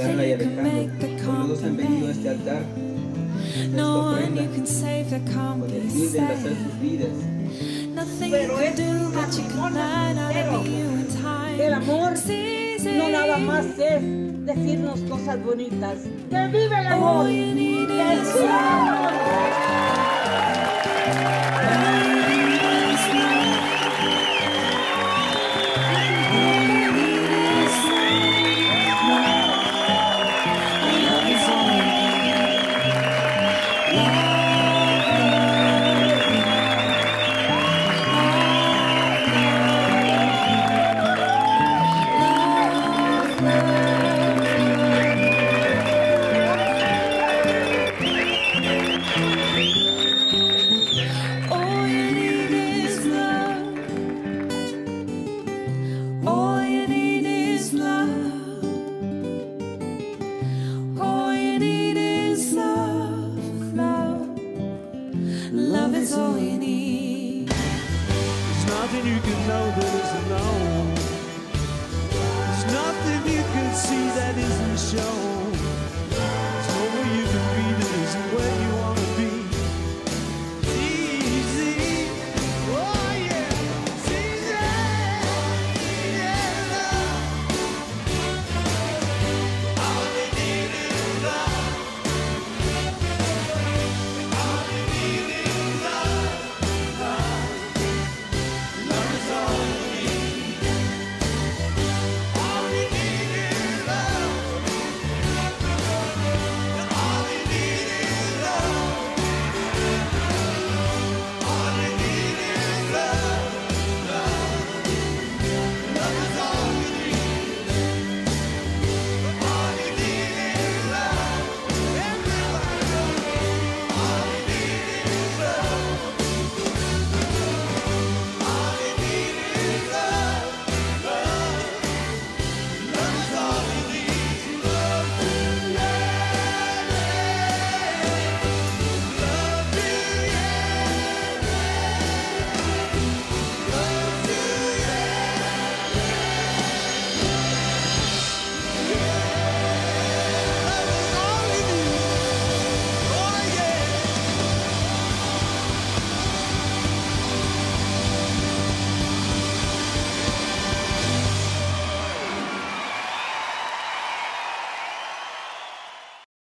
Sandra y Alejandro, por los dos han venido a este altar, esta ofrenda, con el fin de enlazar sus vidas. Pero es un matrimonio sincero. El amor no nada más es decirnos cosas bonitas. ¡Que vive el amor! ¡Que vive el amor! nothing you can know that isn't known. There's nothing you can see that isn't shown.